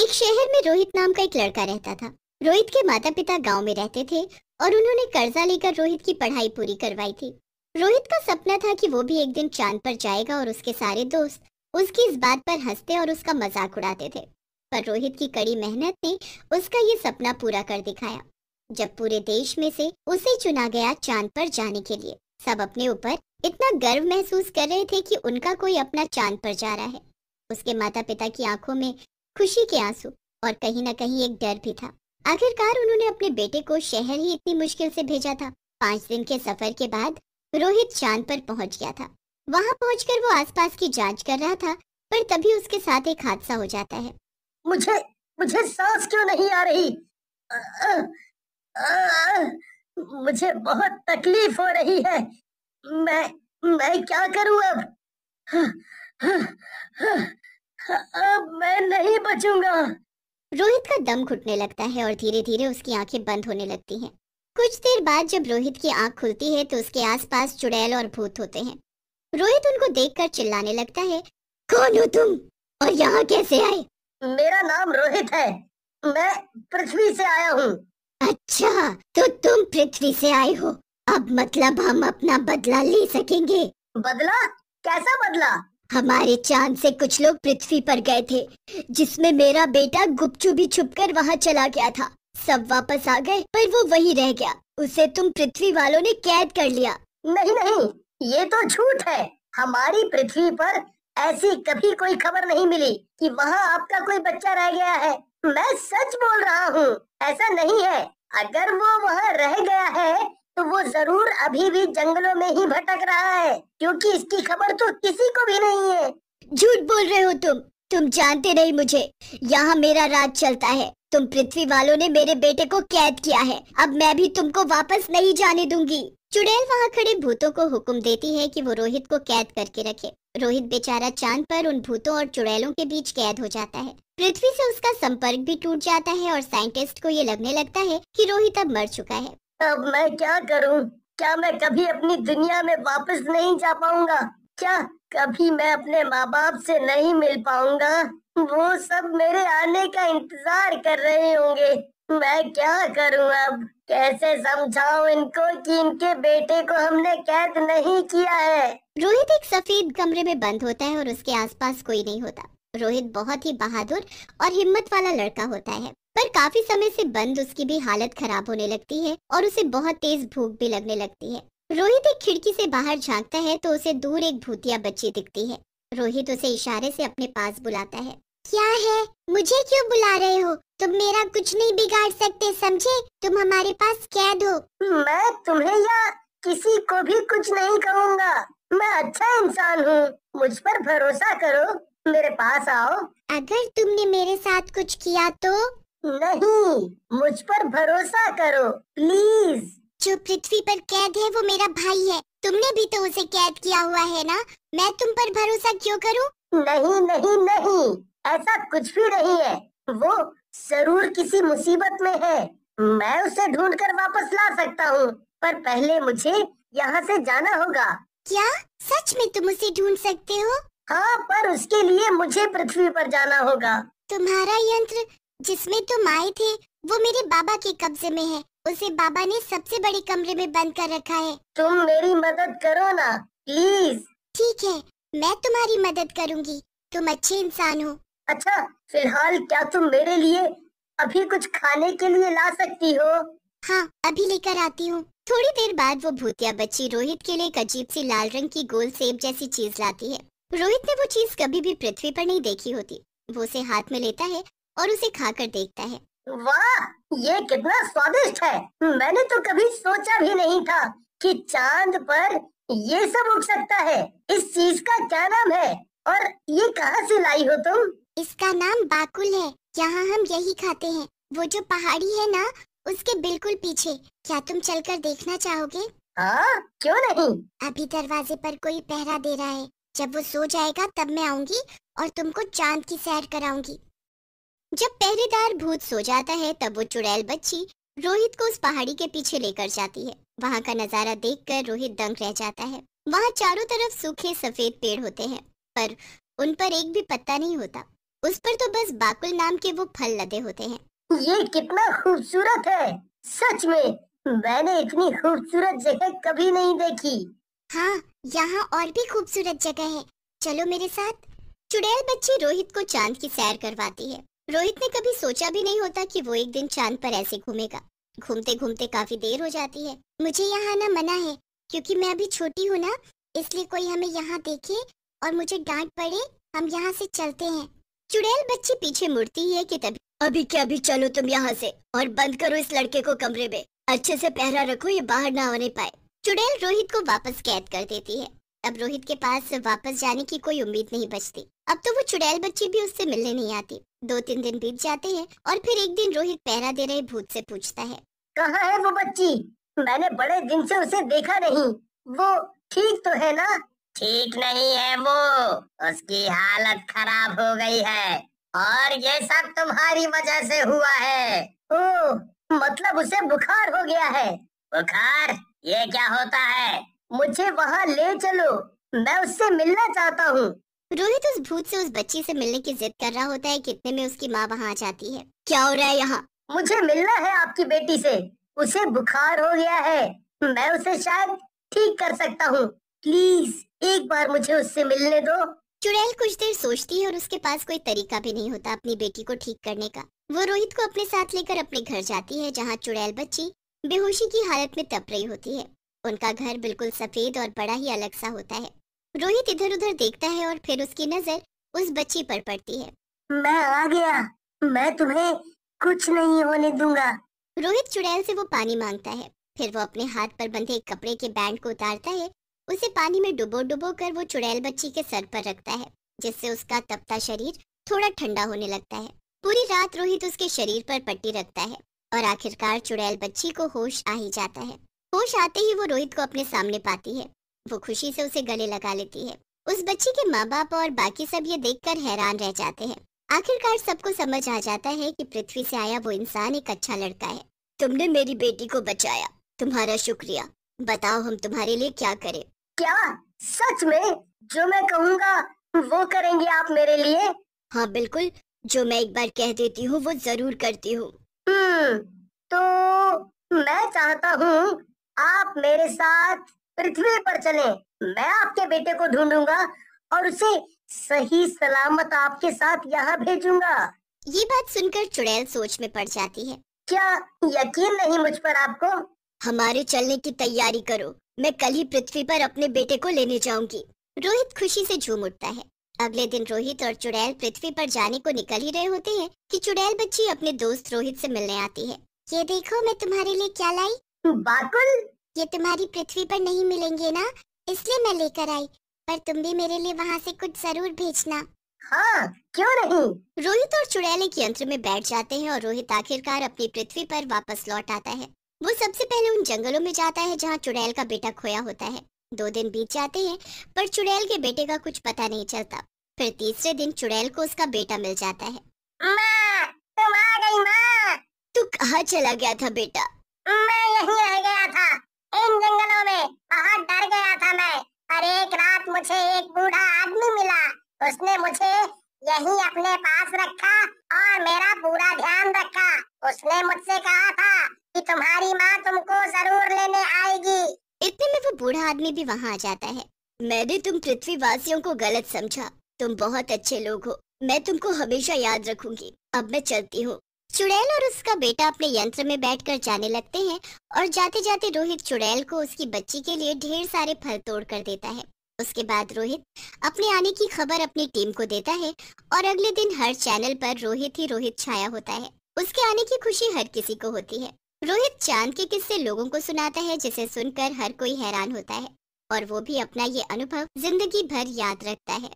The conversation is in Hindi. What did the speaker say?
एक शहर में रोहित नाम का एक लड़का रहता था। रोहित के माता पिता गाँव में रहते थे और उन्होंने कर्जा लेकर रोहित की पढ़ाई पूरी करवाई थी। रोहित का सपना था कि वो भी एक दिन चाँद पर जाएगा और उसके सारे दोस्त उसकी इस बात पर हँसते और उसका मज़ाक उड़ाते थे। पर रोहित की कड़ी मेहनत ने उसका ये सपना पूरा कर दिखाया। जब पूरे देश में से उसे चुना गया चाँद पर जाने के लिए, सब अपने ऊपर इतना गर्व महसूस कर रहे थे कि उनका कोई अपना चाँद पर जा रहा है। उसके माता पिता की आँखों में खुशी के आँसू और कहीं ना कहीं एक डर भी था। आखिरकार उन्होंने अपने बेटे को शहर ही इतनी मुश्किल से भेजा था। पाँच दिन के सफ़र के बाद रोहित चाँद पर पहुँच गया था। वहाँ पहुंचकर वो आसपास की जाँच कर रहा था पर तभी उसके साथ एक हादसा हो जाता है। मुझे मुझे सांस क्यों नहीं आ रही? आ, आ, आ, मुझे बहुत तकलीफ़ हो रही है। मैं मैं क्या करूँ अब? अब मैं नहीं बचूँगा। रोहित का दम घुटने लगता है और धीरे धीरे उसकी आँखें बंद होने लगती हैं। कुछ देर बाद जब रोहित की आँख खुलती है तो उसके आसपास चुड़ैल और भूत होते हैं। रोहित उनको देखकर चिल्लाने लगता है कौन हो तुम? और यहाँ कैसे आए? मेरा नाम रोहित है। मैं पृथ्वी से आया हूँ। अच्छा तो तुम पृथ्वी से आए हो। अब मतलब हम अपना बदला ले सकेंगे। बदला? कैसा बदला? हमारे चाँद से कुछ लोग पृथ्वी पर गए थे, जिसमें मेरा बेटा गुपचू भी छुपकर वहाँ चला गया था। सब वापस आ गए, पर वो वही रह गया। उसे तुम पृथ्वी वालों ने कैद कर लिया। नहीं नहीं, ये तो झूठ है। हमारी पृथ्वी पर ऐसी कभी कोई खबर नहीं मिली कि वहाँ आपका कोई बच्चा रह गया है। मैं सच बोल रहा हूँ, ऐसा नहीं है। अगर वो वहाँ रह गया है तो वो ज़रूर अभी भी जंगलों में ही भटक रहा है, क्योंकि इसकी खबर तो किसी को भी नहीं है। झूठ बोल रहे हो तुम। तुम जानते नहीं मुझे। यहाँ मेरा राज चलता है। तुम पृथ्वी वालों ने मेरे बेटे को कैद किया है। अब मैं भी तुमको वापस नहीं जाने दूँगी। चुड़ैल वहाँ खड़े भूतों को हुक्म देती है कि वो रोहित को कैद करके रखे। रोहित बेचारा चाँद पर उन भूतों और चुड़ैलों के बीच कैद हो जाता है। पृथ्वी से उसका संपर्क भी टूट जाता है और साइंटिस्ट को ये लगने लगता है कि रोहित अब मर चुका है। अब मैं क्या करूँ? क्या मैं कभी अपनी दुनिया में वापस नहीं जा पाऊँगा? क्या कभी मैं अपने माँ बाप से नहीं मिल पाऊँगा? वो सब मेरे आने का इंतज़ार कर रहे होंगे। मैं क्या करूँ अब? कैसे समझाऊं इनको कि इनके बेटे को हमने कैद नहीं किया है? रोहित एक सफ़ेद कमरे में बंद होता है और उसके आसपास कोई नहीं होता। रोहित बहुत ही बहादुर और हिम्मत वाला लड़का होता है। पर काफ़ी समय से बंद उसकी भी हालत खराब होने लगती है और उसे बहुत तेज भूख भी लगने लगती है। रोहित एक खिड़की से बाहर झांकता है तो उसे दूर एक भूतिया बच्ची दिखती है। रोहित उसे इशारे से अपने पास बुलाता है। क्या है? मुझे क्यों बुला रहे हो? तुम मेरा कुछ नहीं बिगाड़ सकते समझे? तुम हमारे पास कैद हो। मैं तुम्हें या किसी को भी कुछ नहीं कहूँगा। मैं अच्छा इंसान हूँ। मुझ पर भरोसा करो। मेरे पास आओ। अगर तुमने मेरे साथ कुछ किया तो? नहीं मुझ पर भरोसा करो प्लीज़ जो पृथ्वी पर कैद है वो मेरा भाई है। तुमने भी तो उसे कैद किया हुआ है ना? मैं तुम पर भरोसा क्यों करूँ? नहीं नहीं नहीं ऐसा कुछ भी नहीं है। वो ज़रूर किसी मुसीबत में है। मैं उसे ढूंढ कर वापस ला सकता हूँ पर पहले मुझे यहाँ से जाना होगा। क्या? सच में तुम उसे ढूंढ सकते हो? हाँ पर उसके लिए मुझे पृथ्वी पर जाना होगा। तुम्हारा यंत्र जिसमें तुम आए थे वो मेरे बाबा के कब्जे में है। उसे बाबा ने सबसे बड़े कमरे में बंद कर रखा है। तुम मेरी मदद करो ना प्लीज़ ठीक है मैं तुम्हारी मदद करूँगी। तुम अच्छे इंसान हो। अच्छा फ़िलहाल क्या तुम मेरे लिए अभी कुछ खाने के लिए ला सकती हो? हाँ अभी लेकर आती हूँ। थोड़ी देर बाद वो भूतिया बच्ची रोहित के लिए एक अजीब सी लाल रंग की गोल सेब जैसी चीज़ लाती है। रोहित ने वो चीज़ कभी भी पृथ्वी पर नहीं देखी होती। वो उसे हाथ में लेता है और उसे खाकर देखता है। वाह ये कितना स्वादिष्ट है। मैंने तो कभी सोचा भी नहीं था कि चाँद पर ये सब उग सकता है। इस चीज़ का क्या नाम है? और ये कहाँ से लाई हो तुम? इसका नाम बाकुल है। यहाँ हम यही खाते हैं। वो जो पहाड़ी है ना उसके बिल्कुल पीछे। क्या तुम चलकर देखना चाहोगे? हाँ क्यों नहीं? अभी दरवाजे पर कोई पहरा दे रहा है। जब वो सो जाएगा तब मैं आऊँगी और तुमको चाँद की सैर कराऊँगी। जब पहरेदार भूत सो जाता है तब वो चुड़ैल बच्ची रोहित को उस पहाड़ी के पीछे लेकर जाती है। वहाँ का नज़ारा देखकर रोहित दंग रह जाता है। वहाँ चारों तरफ़ सूखे सफ़ेद पेड़ होते हैं पर उन पर एक भी पत्ता नहीं होता। उस पर तो बस बाकुल नाम के वो फल लदे होते हैं। ये कितना खूबसूरत है! सच में मैंने इतनी खूबसूरत जगह कभी नहीं देखी। हाँ यहाँ और भी खूबसूरत जगह है। चलो मेरे साथ। चुड़ैल बच्ची रोहित को चाँद की सैर करवाती है। रोहित ने कभी सोचा भी नहीं होता कि वो एक दिन चाँद पर ऐसे घूमेगा। घूमते घूमते काफ़ी देर हो जाती है। मुझे यहाँ आना मना है, क्योंकि मैं अभी छोटी हूँ ना, इसलिए कोई हमें यहाँ देखे और मुझे डांट पड़े, हम यहाँ से चलते हैं। चुड़ैल बच्ची पीछे मुड़ती है कि तभी, अभी क्या, अभी चलो तुम यहाँ से और बंद करो इस लड़के को कमरे में। अच्छे से पहरा रखो, ये बाहर ना आने पाए। चुड़ैल रोहित को वापस कैद कर देती है। अब रोहित के पास वापस जाने की कोई उम्मीद नहीं बचती। अब तो वो चुड़ैल बच्ची भी उससे मिलने नहीं आती। दो तीन दिन बीत जाते हैं और फिर एक दिन रोहित पहरा दे रहे भूत से पूछता है। कहाँ है वो बच्ची? मैंने बड़े दिन से उसे देखा नहीं। वो ठीक तो है ना? ठीक नहीं है वो। उसकी हालत खराब हो गई है। और ये सब तुम्हारी वजह से हुआ है। ओ मतलब उसे बुखार हो गया है। बुखार? ये क्या होता है? मुझे वहाँ ले चलो। मैं उससे मिलना चाहता हूँ। रोहित उस भूत से उस बच्ची से मिलने की जिद कर रहा होता है कितने में उसकी माँ वहाँ आ जाती है। क्या हो रहा है यहाँ? मुझे मिलना है आपकी बेटी से। उसे बुखार हो गया है। मैं उसे शायद ठीक कर सकता हूँ। प्लीज़ एक बार मुझे उससे मिलने दो। चुड़ैल कुछ देर सोचती है और उसके पास कोई तरीका भी नहीं होता अपनी बेटी को ठीक करने का। वो रोहित को अपने साथ लेकर अपने घर जाती है जहाँ चुड़ैल बच्ची बेहोशी की हालत में तप रही होती है। उनका घर बिल्कुल सफ़ेद और बड़ा ही अलग सा होता है। रोहित इधर उधर देखता है और फिर उसकी नज़र उस बच्ची पर पड़ती है। मैं आ गया। मैं तुम्हें कुछ नहीं होने दूँगा। रोहित चुड़ैल से वो पानी माँगता है। फिर वो अपने हाथ पर बंधे एक कपड़े के बैंड को उतारता है। उसे पानी में डुबो डुबो कर वो चुड़ैल बच्ची के सर पर रखता है जिससे उसका तपता शरीर थोड़ा ठंडा होने लगता है। पूरी रात रोहित उसके शरीर पर पट्टी रखता है और आखिरकार चुड़ैल बच्ची को होश आ ही जाता है। होश आते ही वो रोहित को अपने सामने पाती है। वो खुशी से उसे गले लगा लेती है। उस बच्ची के माँ बाप और बाकी सब ये देखकर हैरान रह जाते हैं। आखिरकार सबको समझ आ जाता है कि पृथ्वी से आया वो इंसान एक अच्छा लड़का है। तुमने मेरी बेटी को बचाया। तुम्हारा शुक्रिया। बताओ हम तुम्हारे लिए क्या करें? क्या? सच में? जो मैं कहूँगा वो करेंगे आप मेरे लिए? हाँ बिल्कुल। जो मैं एक बार कह देती हूँ वो ज़रूर करती हूँ। हम्म तो मैं चाहता हूँ आप मेरे साथ पृथ्वी पर चले। मैं आपके बेटे को ढूंढूँगा और उसे सही सलामत आपके साथ यहाँ भेजूँगा। ये बात सुनकर चुड़ैल सोच में पड़ जाती है। क्या यकीन नहीं मुझ पर आपको? हमारे चलने की तैयारी करो। मैं कल ही पृथ्वी पर अपने बेटे को लेने जाऊँगी। रोहित खुशी से झूम उठता है। अगले दिन रोहित और चुड़ैल पृथ्वी पर जाने को निकल ही रहे होते हैं कि चुड़ैल बच्ची अपने दोस्त रोहित से मिलने आती है। ये देखो मैं तुम्हारे लिए क्या लाई। बाकुल ये तुम्हारी पृथ्वी पर नहीं मिलेंगे ना? इसलिए मैं लेकर आई। पर तुम भी मेरे लिए वहाँ से कुछ ज़रूर भेजना। हाँ क्यों नहीं? रोहित और चुड़ैले के यंत्र में बैठ जाते हैं और रोहित आखिरकार अपनी पृथ्वी पर वापस लौट आता है। वो सबसे पहले उन जंगलों में जाता है जहाँ चुड़ैल का बेटा खोया होता है। दो दिन बीत जाते हैं पर चुड़ैल के बेटे का कुछ पता नहीं चलता। फिर तीसरे दिन चुड़ैल को उसका बेटा मिल जाता है। माँ तुम आ गई माँ। तू कहाँ चला गया था बेटा? मैं यहीं रह गया था इन जंगलों में बहुत डर गया था मैं और एक रात मुझे एक बूढ़ा आदमी मिला उसने मुझे यही अपने पास रखा और मेरा पूरा ध्यान रखा। उसने मुझसे कहा था कि तुम्हारी माँ तुमको ज़रूर लेने आएगी। इतने में वो बूढ़ा आदमी भी वहाँ आ जाता है। मैंने तुम पृथ्वी वासियों को गलत समझा। तुम बहुत अच्छे लोग हो। मैं तुमको हमेशा याद रखूँगी। अब मैं चलती हूँ। चुड़ैल और उसका बेटा अपने यंत्र में बैठकर जाने लगते हैं और जाते जाते रोहित चुड़ैल को उसकी बच्ची के लिए ढेर सारे फल तोड़ कर देता है। उसके बाद रोहित अपने आने की खबर अपनी टीम को देता है और अगले दिन हर चैनल पर रोहित ही रोहित छाया होता है। उसके आने की खुशी हर किसी को होती है। रोहित चाँद के किस्से लोगों को सुनाता है, जिसे सुनकर हर कोई हैरान होता है और वो भी अपना ये अनुभव ज़िंदगी भर याद रखता है।